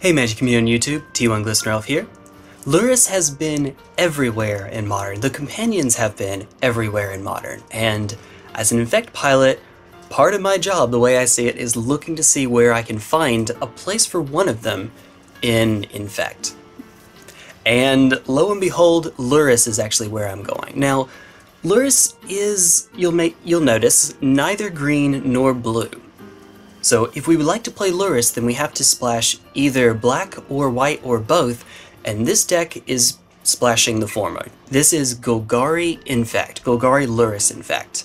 Hey Magic Community on YouTube, T1 Glistener Elf here. Lurrus has been everywhere in Modern. The companions have been everywhere in Modern. And as an Infect pilot, part of my job, the way I see it, is looking to see where I can find a place for one of them in Infect. And lo and behold, Lurrus is actually where I'm going. Now, Lurrus is, you'll make you'll notice, neither green nor blue. So if we would like to play Lurrus, then we have to splash either black or white or both, and this deck is splashing the former. This is Golgari Infect, Golgari Lurrus Infect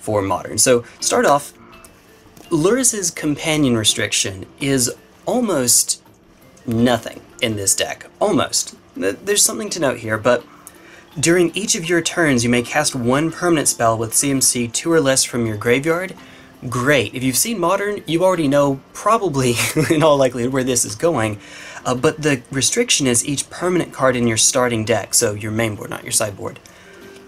for Modern. So start off, Lurrus's companion restriction is almost nothing in this deck. Almost. There's something to note here, but during each of your turns you may cast one permanent spell with CMC 2 or less from your graveyard, great. If you've seen Modern, you already know, probably in all likelihood, where this is going. Uh, but the restriction is each permanent card in your starting deck, so your main board, not your sideboard,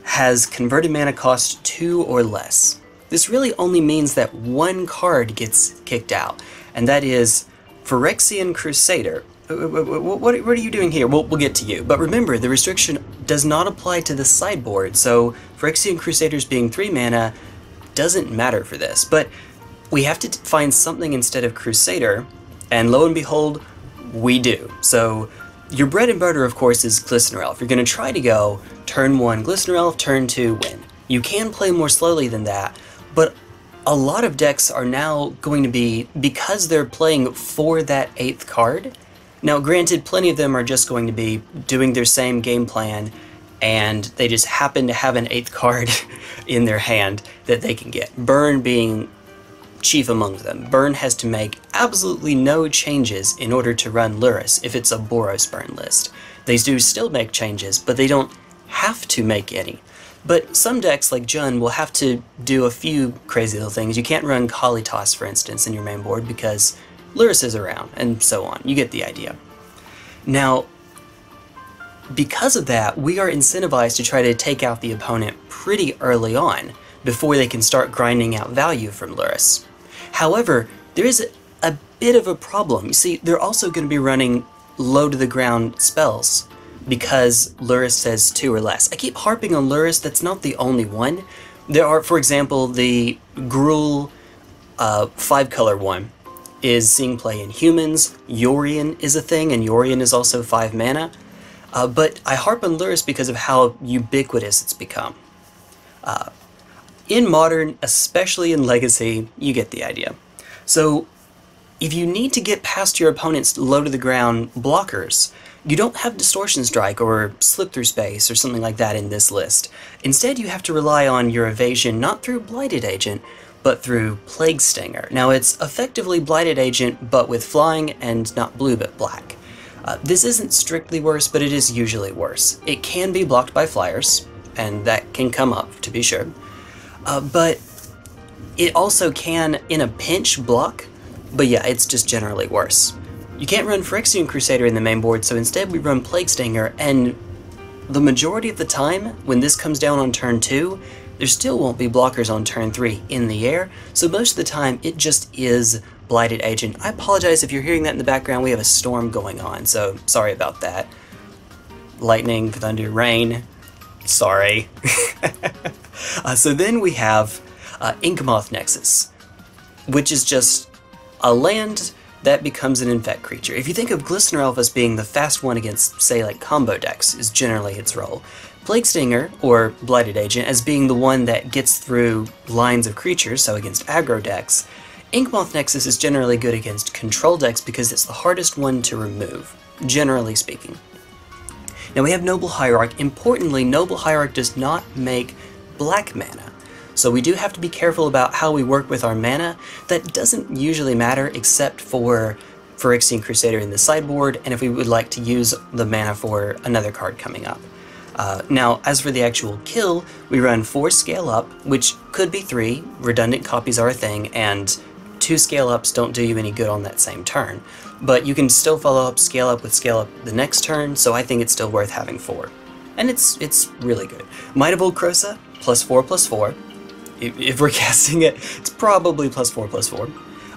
has converted mana cost 2 or less. This really only means that one card gets kicked out, and that is Phyrexian Crusader. Uh, uh, uh, what, are you doing here? We'll, we'll get to you. But remember, the restriction does not apply to the sideboard, so Phyrexian Crusaders being 3 mana doesn't matter for this, but we have to find something instead of Crusader, and lo and behold, we do. So your bread and butter, of course, is Glistener Elf. You're going to try to go turn 1 Glistener Elf, turn 2 win. You can play more slowly than that, but a lot of decks are now going to be, because they're playing for that 8th card, now granted, plenty of them are just going to be doing their same game plan and they just happen to have an eighth card in their hand that they can get. Burn being chief among them. Burn has to make absolutely no changes in order to run Lurrus if it's a Boros burn list. They do still make changes, but they don't have to make any. But some decks, like Jund, will have to do a few crazy little things. You can't run Kalitas, for instance, in your main board because Lurrus is around, and so on. You get the idea. Now, because of that, we are incentivized to try to take out the opponent pretty early on, before they can start grinding out value from Lurrus. However, there is a, bit of a problem. You see, they're also going to be running low to the ground spells, because Lurrus says two or less. I keep harping on Lurrus, that's not the only one. There are, for example, the Gruul uh, five color one is seeing play in humans, Yorion is a thing, and Yorion is also five mana. Uh, but I harp on Lurrus because of how ubiquitous it's become. Uh, in Modern, especially in Legacy, you get the idea. So, if you need to get past your opponent's low-to-the-ground blockers, you don't have Distortion Strike or Slip Through Space or something like that in this list. Instead, you have to rely on your evasion not through Blighted Agent, but through Plague Stinger. Now, it's effectively Blighted Agent, but with flying and not blue but black. Uh, this isn't strictly worse, but it is usually worse. It can be blocked by flyers, and that can come up, to be sure. Uh, but it also can, in a pinch, block, but yeah, it's just generally worse. You can't run Phyrexian Crusader in the main board, so instead we run Plague Stinger, and the majority of the time, when this comes down on turn 2, there still won't be blockers on turn 3 in the air, so most of the time it just is Blighted Agent. I apologize if you're hearing that in the background, we have a storm going on, so sorry about that. Lightning, thunder, rain, sorry. uh, so then we have uh, Inkmoth Nexus, which is just a land that becomes an infect creature. If you think of Glistener Elf as being the fast one against, say, like combo decks, is generally its role. Plague Stinger, or Blighted Agent, as being the one that gets through lines of creatures, so against aggro decks, Inkmoth Nexus is generally good against control decks because it's the hardest one to remove, generally speaking. Now we have Noble Hierarch. Importantly, Noble Hierarch does not make black mana, so we do have to be careful about how we work with our mana. That doesn't usually matter except for Phyrexian Crusader in the sideboard, and if we would like to use the mana for another card coming up. Uh, now, as for the actual kill, we run 4 scale up, which could be 3, redundant copies are a thing, and 2 scale ups don't do you any good on that same turn. But you can still follow up scale up with scale up the next turn, so I think it's still worth having 4. And it's it's really good. Might of Old Krosa, plus 4 plus 4. If, if we're casting it, it's probably plus 4 plus 4.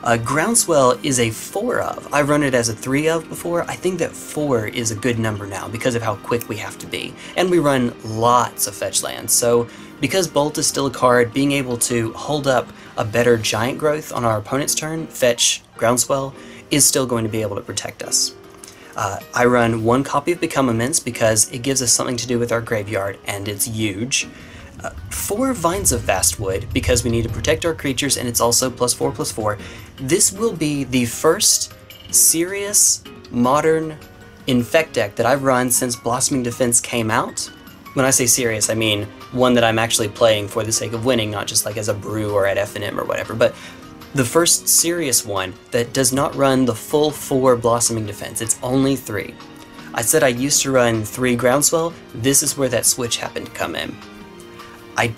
Uh, Groundswell is a 4 of. I've run it as a 3 of before. I think that 4 is a good number now because of how quick we have to be. And we run lots of fetch lands, so because Bolt is still a card, being able to hold up a better Giant Growth on our opponent's turn, fetch Groundswell, is still going to be able to protect us. Uh, I run one copy of Become Immense because it gives us something to do with our graveyard, and it's huge. Four Vines of Vastwood because we need to protect our creatures, and it's also plus four plus four. This will be the first serious, modern Infect deck that I've run since Blossoming Defense came out. When I say serious, I mean one that I'm actually playing for the sake of winning, not just like as a brew or at FNM or whatever, but the first serious one that does not run the full four Blossoming Defense. It's only three. I said I used to run three Groundswell. This is where that switch happened to come in. I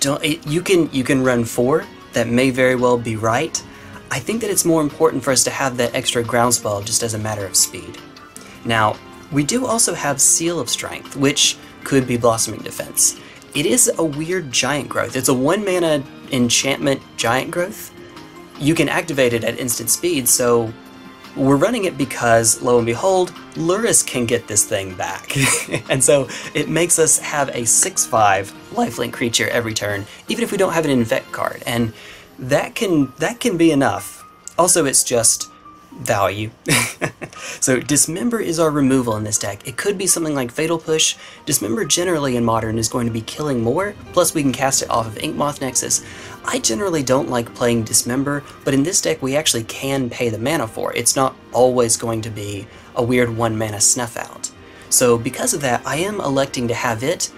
don't. It, you can you can run four. That may very well be right. I think that it's more important for us to have that extra groundswell just as a matter of speed. Now, we do also have Seal of Strength, which could be Blossoming Defense. It is a weird giant growth. It's a one mana enchantment giant growth. You can activate it at instant speed, so we're running it because, lo and behold, Lurrus can get this thing back. and so it makes us have a 6-5 lifelink creature every turn, even if we don't have an Infect card. And that can that can be enough. Also, it's just value. so Dismember is our removal in this deck. It could be something like Fatal Push. Dismember generally in Modern is going to be killing more, plus we can cast it off of Inkmoth Nexus. I generally don't like playing Dismember, but in this deck we actually can pay the mana for it. It's not always going to be a weird one mana snuff out. So because of that, I am electing to have it.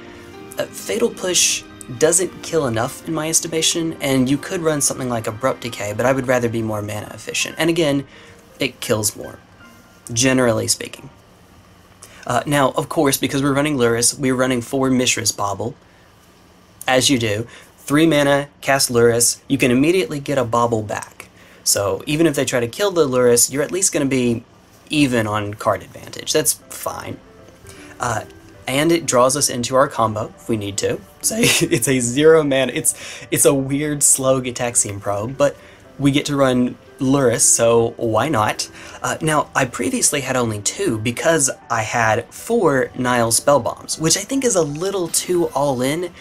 Uh, Fatal Push doesn't kill enough in my estimation, and you could run something like Abrupt Decay, but I would rather be more mana efficient. And again, it kills more, generally speaking. Uh, now, of course, because we're running Lurrus, we're running 4 Mishra's Bauble, as you do. 3 mana, cast Lurrus, you can immediately get a Bauble back. So even if they try to kill the Lurrus, you're at least going to be even on card advantage. That's fine. Uh, and it draws us into our combo if we need to. Say it's a zero mana. It's it's a weird slow Gitaxian probe, but we get to run Lurrus, so why not? Uh, now, I previously had only two because I had four Nihil Spellbombs, which I think is a little too all-in.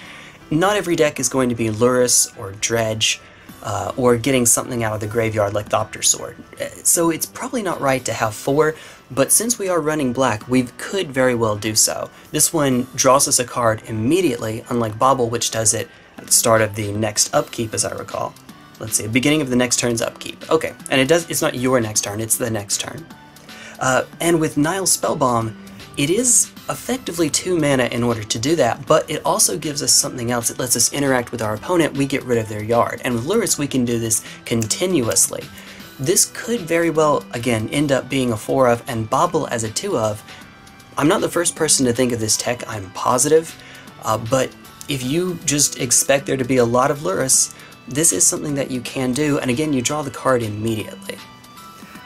Not every deck is going to be Lurrus or Dredge, uh, or getting something out of the graveyard like Thopter Sword. Uh, so it's probably not right to have four, but since we are running black, we could very well do so. This one draws us a card immediately, unlike Bauble, which does it at the start of the next upkeep, as I recall let's see, beginning of the next turn's upkeep. Okay, and it does. It's not your next turn, it's the next turn. Uh, and with Nihil Spellbomb, it is effectively 2 mana in order to do that, but it also gives us something else. It lets us interact with our opponent, we get rid of their yard. And with Lurrus, we can do this continuously. This could very well, again, end up being a 4 of, and Bauble as a 2 of. I'm not the first person to think of this tech, I'm positive, uh, but if you just expect there to be a lot of Lurrus, this is something that you can do, and again, you draw the card immediately.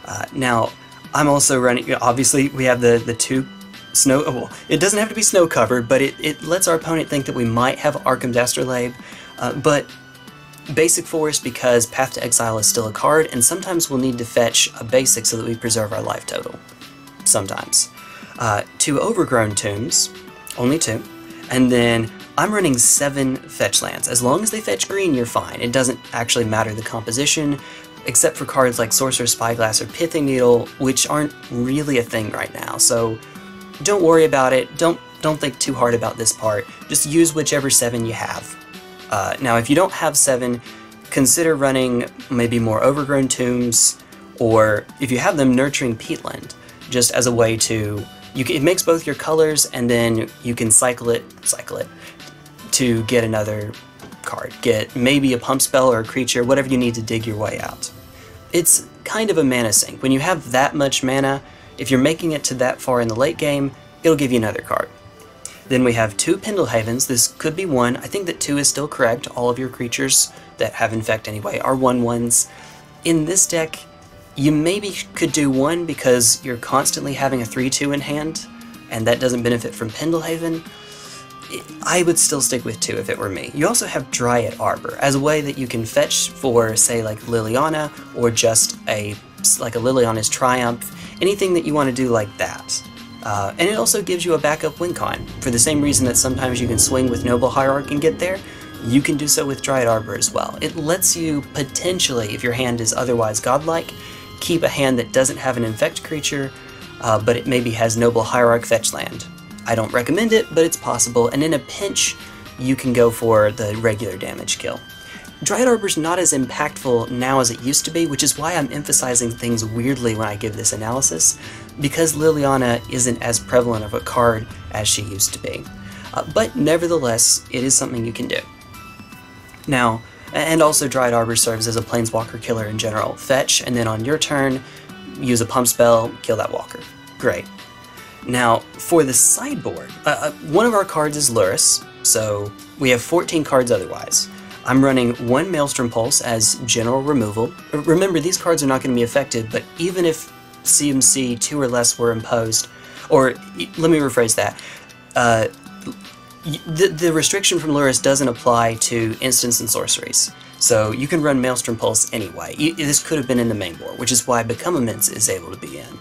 Uh, now, I'm also running, obviously, we have the, the two snow, oh, well, it doesn't have to be snow covered, but it, it lets our opponent think that we might have Arcum's Astrolabe, uh, but basic forest because Path to Exile is still a card, and sometimes we'll need to fetch a basic so that we preserve our life total. Sometimes. Uh, two Overgrown Tombs, only two, and then I'm running seven fetch lands. As long as they fetch green, you're fine. It doesn't actually matter the composition, except for cards like Sorcerer's Spyglass or Pithing Needle, which aren't really a thing right now. So don't worry about it. Don't don't think too hard about this part. Just use whichever seven you have. Uh, now, if you don't have seven, consider running maybe more Overgrown Tombs, or if you have them, Nurturing Peatland, just as a way to you can, it makes both your colors, and then you can cycle it, cycle it, to get another card. Get maybe a pump spell or a creature, whatever you need to dig your way out. It's kind of a mana sink. When you have that much mana, if you're making it to that far in the late game, it'll give you another card. Then we have two Pendelhavens. This could be one. I think that two is still correct. All of your creatures that have Infect anyway are one ones. In this deck, you maybe could do one because you're constantly having a 3-2 in hand, and that doesn't benefit from Pendelhaven. I would still stick with two if it were me. You also have Dryad Arbor as a way that you can fetch for, say, like Liliana, or just a like a Liliana's Triumph, anything that you want to do like that. Uh, and it also gives you a backup win con. For the same reason that sometimes you can swing with Noble Hierarch and get there, you can do so with Dryad Arbor as well. It lets you potentially, if your hand is otherwise godlike, keep a hand that doesn't have an infect creature, uh, but it maybe has Noble Hierarch fetch land. I don't recommend it, but it's possible, and in a pinch, you can go for the regular damage kill. Dryad Arbor's not as impactful now as it used to be, which is why I'm emphasizing things weirdly when I give this analysis, because Liliana isn't as prevalent of a card as she used to be. Uh, but nevertheless, it is something you can do. Now, and also Dryad Arbor serves as a Planeswalker killer in general. Fetch, and then on your turn, use a pump spell, kill that walker. Great. Now, for the sideboard, uh, uh, one of our cards is Lurrus, so we have 14 cards otherwise. I'm running one Maelstrom Pulse as general removal. Remember, these cards are not going to be affected, but even if CMC 2 or less were imposed, or let me rephrase that, uh, the, the restriction from Lurrus doesn't apply to instants and sorceries. So you can run Maelstrom Pulse anyway. This could have been in the main board, which is why Become Immense is able to be in.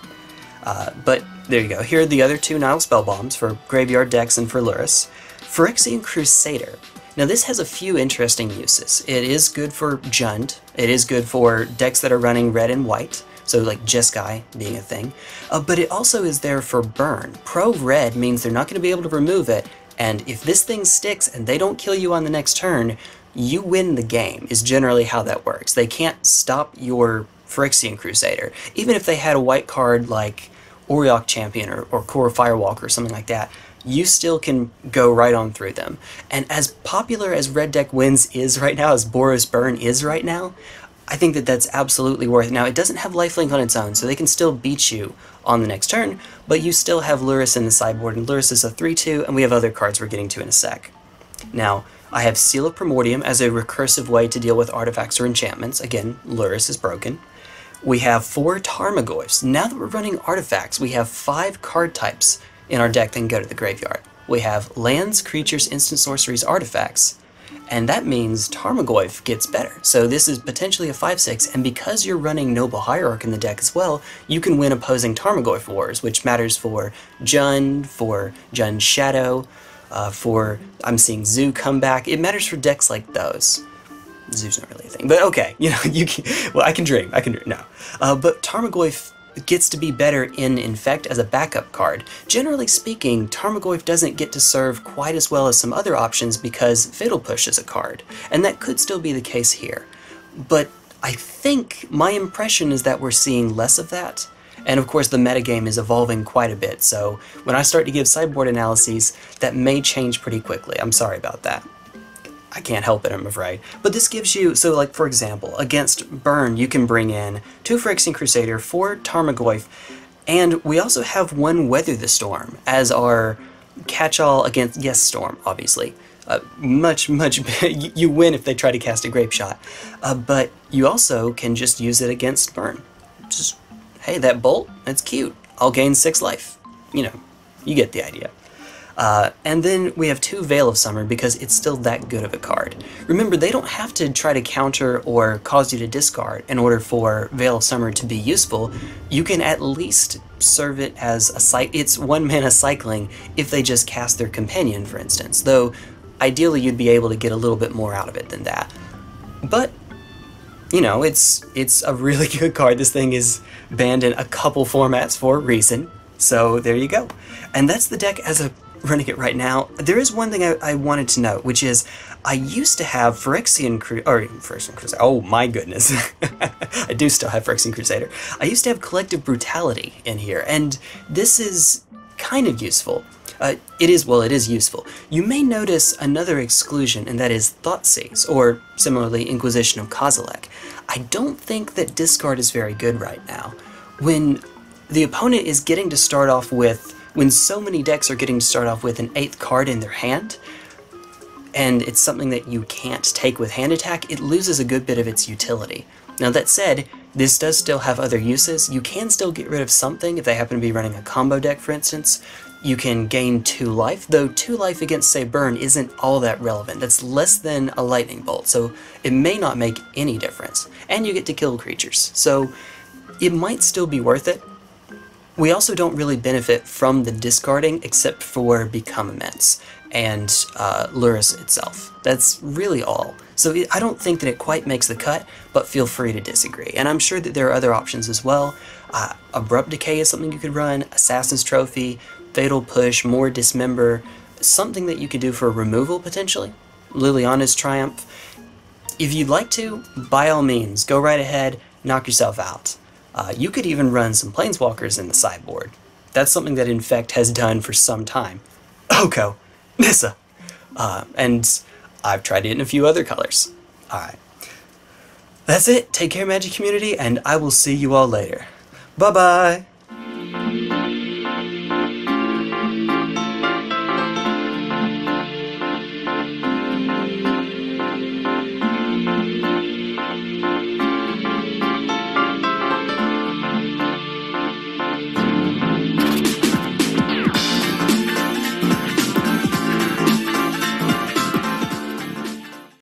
Uh, but there you go. Here are the other two Nihil Spellbombs for Graveyard decks and for Lurrus. Phyrexian Crusader. Now this has a few interesting uses. It is good for Jund. It is good for decks that are running red and white so like Jeskai being a thing. Uh, but it also is there for burn. Pro red means they're not going to be able to remove it, and if this thing sticks and they don't kill you on the next turn, you win the game, is generally how that works. They can't stop your Phyrexian Crusader. Even if they had a white card like Auriok Champion or, or Kor Firewalker or something like that, you still can go right on through them. And as popular as Red Deck Wins is right now, as Boros Burn is right now, I think that that's absolutely worth it. Now, it doesn't have lifelink on its own, so they can still beat you on the next turn, but you still have Lurrus in the sideboard, and Lurrus is a 3-2, and we have other cards we're getting to in a sec. Now, I have Seal of Primordium as a recursive way to deal with artifacts or enchantments. Again, Lurrus is broken. We have four Tarmogoyfs. Now that we're running artifacts, we have five card types in our deck that can go to the graveyard. We have lands, creatures, instant sorceries, artifacts, and that means Tarmogoyf gets better. So this is potentially a 5-6, and because you're running Noble Hierarch in the deck as well, you can win opposing Tarmogoyf wars, which matters for Jund, for Jund Shadow, uh, for, I'm seeing Zoo come back. It matters for decks like those. Zoo's not really a thing, but okay, you know, you can, well, I can dream, I can dream, no. Uh, but Tarmogoyf gets to be better in Infect as a backup card. Generally speaking, Tarmogoyf doesn't get to serve quite as well as some other options because Fatal Push is a card, and that could still be the case here. But I think my impression is that we're seeing less of that, and of course the metagame is evolving quite a bit, so when I start to give sideboard analyses, that may change pretty quickly. I'm sorry about that. I can't help it, I'm afraid. But this gives you, so like for example, against Burn, you can bring in two Phyrexian Crusader, four Tarmogoyf, and we also have one Weather the Storm as our catch-all against, yes, Storm, obviously. Uh, much, much, you win if they try to cast a Grapeshot. Uh, but you also can just use it against Burn. Just, hey, that bolt, that's cute. I'll gain six life. You know, you get the idea. Uh, and then we have two Veil of Summer because it's still that good of a card. Remember, they don't have to try to counter or cause you to discard in order for Veil of Summer to be useful. You can at least serve it as a site. It's one mana cycling if they just cast their companion, for instance. Though ideally you'd be able to get a little bit more out of it than that. But you know, it's it's a really good card. This thing is banned in a couple formats for a reason. So there you go. And that's the deck as a running it right now. There is one thing I, I wanted to note, which is I used to have Phyrexian Cru or Phyrexian Crusader. Oh my goodness, I do still have Phyrexian Crusader. I used to have Collective Brutality in here, and this is kind of useful. Uh, it is, well, it is useful. You may notice another exclusion, and that is Thoughtseize, or similarly Inquisition of Kozilek. I don't think that discard is very good right now. When the opponent is getting to start off with when so many decks are getting to start off with an 8th card in their hand, and it's something that you can't take with hand attack, it loses a good bit of its utility. Now that said, this does still have other uses. You can still get rid of something if they happen to be running a combo deck, for instance. you can gain 2 life, though 2 life against, say, Burn isn't all that relevant. That's less than a Lightning Bolt, so it may not make any difference. And you get to kill creatures, so it might still be worth it. We also don't really benefit from the discarding except for Become Immense and uh, Lurrus itself. That's really all. So I don't think that it quite makes the cut, but feel free to disagree. And I'm sure that there are other options as well. Uh, Abrupt Decay is something you could run, Assassin's Trophy, Fatal Push, more Dismember, something that you could do for removal potentially. Liliana's Triumph. If you'd like to, by all means, go right ahead, knock yourself out. Uh, you could even run some Planeswalkers in the sideboard. That's something that Infect has done for some time. Oko, Nissa. Uh, and I've tried it in a few other colors. Alright. That's it. Take care, Magic Community, and I will see you all later. Bye-bye!